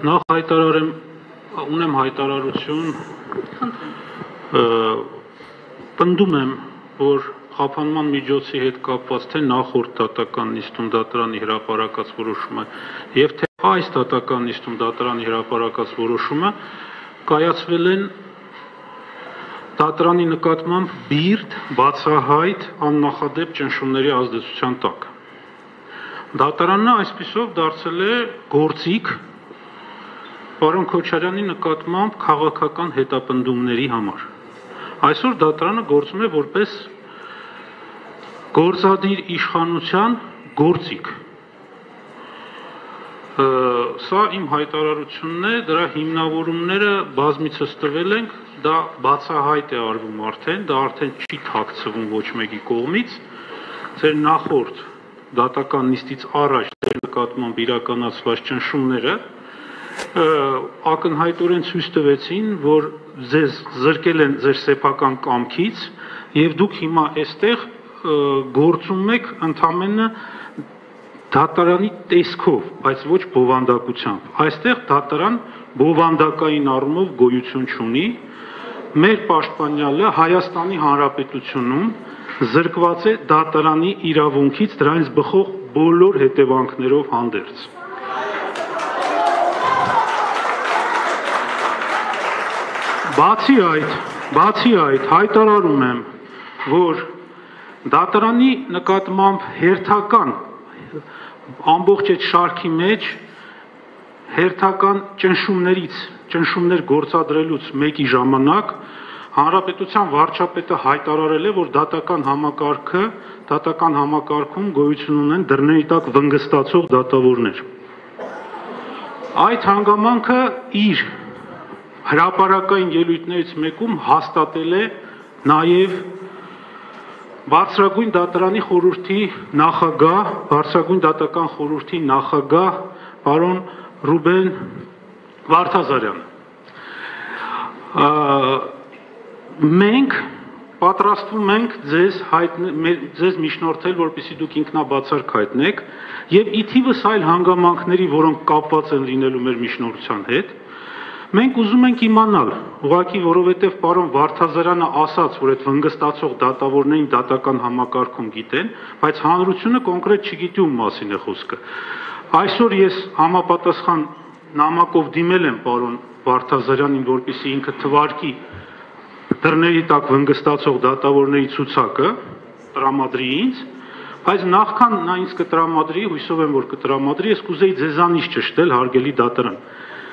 Նախ հայտարարեմ, ունեմ հայտարարություն, պնդում եմ, որ խափանման միջոցի հետ կապված թե նախորդ դատական նիստում դատարանի հրապարակած որոշումը եւ թե այս դատական նիստում դատարանի հրապարակած որոշումը կայացվել են դատարանի նկատմամբ բիրտ, բացահայտ, աննախադեպ ճնշումների ազդեցության տակ։ Դատարանը այսպիսով դարձել է գործիք պարոն Քոչարյանի նկատմամբ քաղաքական հետապնդումների համար։ Այսօր դատարանը գործում է որպես գործադիր իշխանության գործիք։ Սա իմ հայտարարությունն է, դրա հիմնավորումները բազմիցս տվել ենք, դա բացահայտ է արվում արդեն, դա արդեն չի թաքցվում ոչ մեկի կողմից։ Ձեր նախորդ դատական նիստից առաջ ձեր նկատմամբ իրականացված ճնշումները ակնհայտորեն ցույց տվեցին, որ ձեզ զրկել են ձեր սեփական կամքից եւ դուք հիմա այստեղ գործում եք ընդամենը դատարանի տեսքով, բայց ոչ բովանդակությամբ։ Այստեղ դատարան բովանդակային առումով գոյություն չունի։ Մեր պաշտպանյալը Հայաստանի Հանրապետությունում զրկված է դատարանի իրավունքից դրանից բխող բոլոր հետևանքներով հանդերձ։ Բացի այդ, բացի այդ հայտարարում եմ, որ դատարանի նկատմամբ հերթական ամբողջ այդ շարքի մեջ հերթական ճնշումներից, ճնշումներ գործադրելուց մեկի ժամանակ Հանրապետության վարչապետը հայտարարել է, որ դատական համակարգը, դատական համակարգում գոյություն ունեն դռների տակ վնգստացող դատավորներ։ Այդ հանգամանքը իր հրաապարական ելույթներից մեկում հաստատել է նաև Բարձրագույն դատարանի խորհրդի նախագահ, Բարձրագույն դատական խորհրդի նախագահ պարոն Ռուբեն Վարդազարյանը մենք պատրաստվում ենք ձեզ հայտ ձեզ միջնորդել, որպեսզի դուք ինքնաբացարկ հայտնեք եւ ի թիվս այլ հանգամանքների, որոնք կապված են լինելու մեր միջնորդության հետ, մենք ուզում ենք իմանալ, ուղղակի որովհետեւ պարոն Վարդազարյանը ասաց, որ այդ վնգստացող դատավորներին դատական համակարգում գիտեն, բայց հանրությունը կոնկրետ չգիտի ում մասին է խոսքը։ Այսօր ես համապատասխան նամակով դիմել եմ պարոն Վարդազարյանին, որպեսզի ինքը թվարկի դռների տակ վնգստացող դատավորների ցուցակը տրամադրի ինձ, բայց նախքան նա ինձ կտրամադրի, հույսով եմ որ կտրամադրի, ես կուզեի ձեզանից ճշտել հարգելի դատարան։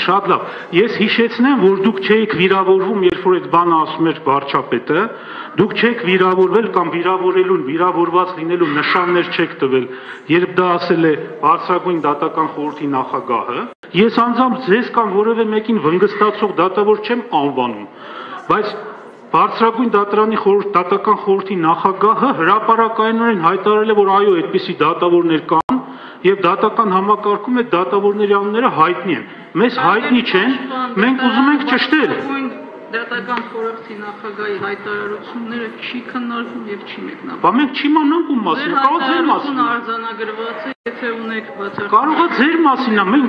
Շատ լավ։ Ես հիշեցնեմ, որ դուք չէիք վիրավորվում, երբ որ այդ բանը ասում էր վարչապետը, դուք չեք վիրավորվել կամ վիրավորելուն, վիրավորված լինելու նշաններ չեք տվել, երբ դա ասել է բարձրագույն դատական խորհրդի նախագահը։ Ես անձամբ ձեզ կամ որևէ մեկին վնգստացող դատավոր չեմ անվանում, բայց Բարձրագույն դատարանի խորհուրդ դատական խորհրդի նախագահը հրաապարակայինորեն հայտարարել է, որ այո, այդպիսի դատավորներ կան եւ դատական համակարգում այդ դատավորների անունները հայտնի են մեզ հայտնի չեն, մենք ուզում ենք ճշտել։ Դատական խորհրդի նախագահի հայտարարությունները չի քննարկվում եւ չի մեկնաբանում։ Բա մենք չիմանանք ում մասին, կարող ձեր մասին։ արձանագրված է, եթե ունեք բացառ։ Կարող է ձեր մասին է, մենք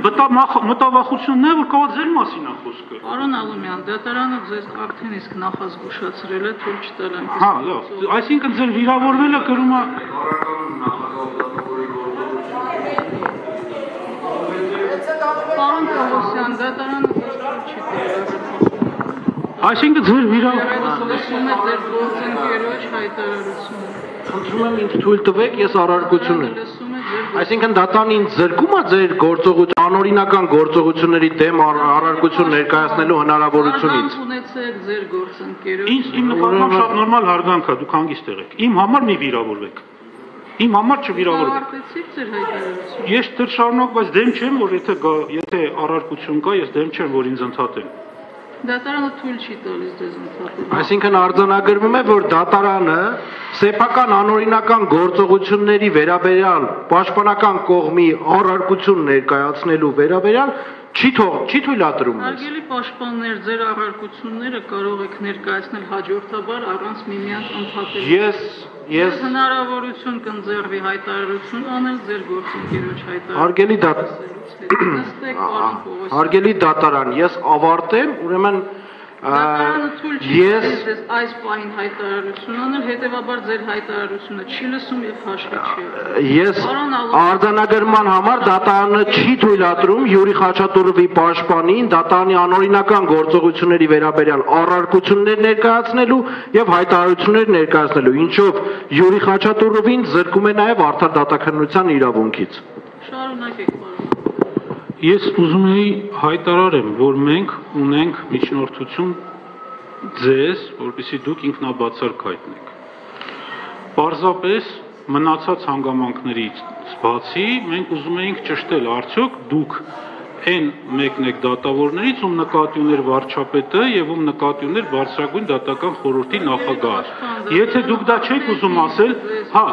մտավախությունն է, որ կարող ձեր մասին է խոսքը։ Պարոն Ալումյան, դատարանը ձեզ արդեն իսկ նախազգուշացրել է, թույլ չտալ այնպես։ Հա, լավ։ Այսինքն ձեր վիրավորվելը գրում է Պարոն Պողոսյան, դատարանը Այսինքն ձեր վիրավ լսում է ձեր գործընկերոջ հայտարարությունը։ Խնդրում եմ ինձ թույլ տվեք, ես առարկություն եմ։ Այսինքն դատան ինձ զրկում է ձեր գործողություն, անօրինական գործողությունների դեմ առարկություն ներկայացնելու հնարավորությունից։ ունեցեք ձեր գործընկերոջ։ Ինչ իմ նկատմամբ շատ նորմալ հարգանք է, դուք հանգիստ եղեք։ Իմ համար մի վիրավորվեք։ Իմ համար չվիրավորվեք։ Ես դեռ շարունակ, բայց դեմ չեմ, որ եթե եթե առարկություն կա, ես դեմ չեմ, որ ինձ ընդհատեն։ Դատարանը թույլ չի տալիս ձեզ ընդհատել։ Այսինքն արձանագրվում է, որ դատարանը սեփական անօրինական գործողությունների վերաբերյալ պաշտպանական կողմի առարկություն ներկայացնելու վերաբերյալ չի թող չի թույլատրում մեզ։ Հարգելի պաշտպաններ, ձեր առարկությունները կարող եք ներկայացնել հաջորդաբար առանց միմյանց ընդհատելու։ Ես ես հնարավորություն կընձեռվի հայտարարություն անել ձեր գործընկերոջ հայտարարություն։ Հարգելի դա- հարգելի դատարան, ես ավարտեմ, ուրեմն ես այս պահին հայտարարություն անել, հետևաբար ձեր հայտարարությունը չի լսում եւ հաշվի չի Ես արձանագրման համար դատարանը չի թույլատրում Յուրի Խաչատուրովի պաշտպանին դատարանի անօրինական գործողությունների վերաբերյալ առարկություններ ներկայացնելու եւ հայտարարություններ ներկայացնելու, ինչով Յուրի Խաչատուրովին զրկում է նաեւ արդար դատականության իրավունքից։ Շարունակեք, պարոն։ Ես ուզում եի հայտարարեմ, որ մենք ունենք միջնորդություն ձեզ, որպեսզի դուք ինքնաբացարկ հայտնեք։ Պարզապես մնացած հանգամանքներից բացի մենք ուզում էինք ճշտել արդյոք դուք այն մեկն եք դատավորներից, ում նկատի ուներ վարչապետը եւ ում նկատի ուներ բարձրագույն դատական խորհրդի նախագահը։ Եթե դուք դա չեք ուզում ասել, հա,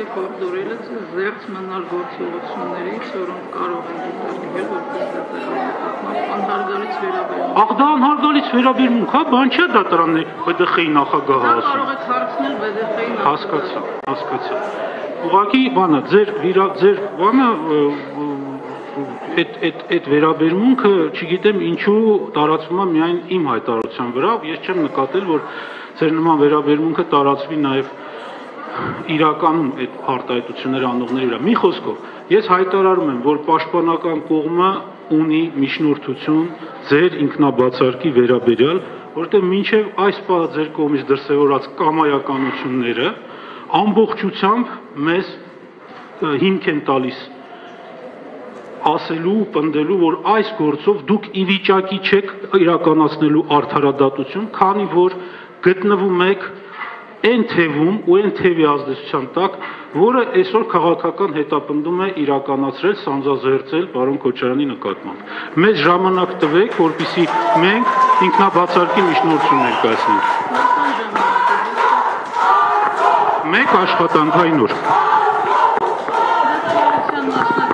եւ հորդորելը ձեզ զերծ մնալ գործողություններից, որոնք կարող են դիտարկվել որպես դատարանի անհարգալից վերաբերում։ աղ դա անհարգալից վերաբերմունք, հա, բան չէ դատարաններ ԲԴԽ-ի նախագահը Դա ասում։ կարող եք հարցնել ԲԴԽ-ին։ Հասկացա, հասկացա։ Ուղղակի բանը ձեր վիրա ձեր բանը այդ այդ այդ վերաբերմունքը, չգիտեմ ինչու տարածվում է միայն իմ հայտարարության վրա, ես չեմ նկատել, որ ձեր նման վերաբերմունքը տարածվի նաև իրականում այդ արտահայտությունները անողների վրա։ Մի խոսքով, ես հայտարարում եմ, որ պաշտպանական կողմը ունի միջնորդություն ձեր ինքնաբացարկի վերաբերյալ, որտեղ մինչև այս պահը ձեր կողմից դրսևորած կամայականությունները ամբողջությամբ մեզ հիմք են տալիս ասելու, պնդելու, որ այս գործով դուք ի վիճակի չեք իրականացնելու արդարադատություն, քանի որ գտնվում եք այն թևում ու այն թևի ազդեցության տակ, որը այսօր քաղաքական հետապնդում է իրականացրել, սանձազերծել պարոն Քոչարյանի նկատմամբ։ Մեզ ժամանակ տվեք, որpիսի մենք ինքնաբացարկի միջնորդություն ներկայացնենք։ Մեկ աշխատանքային օր։ Դատավարության մասնակից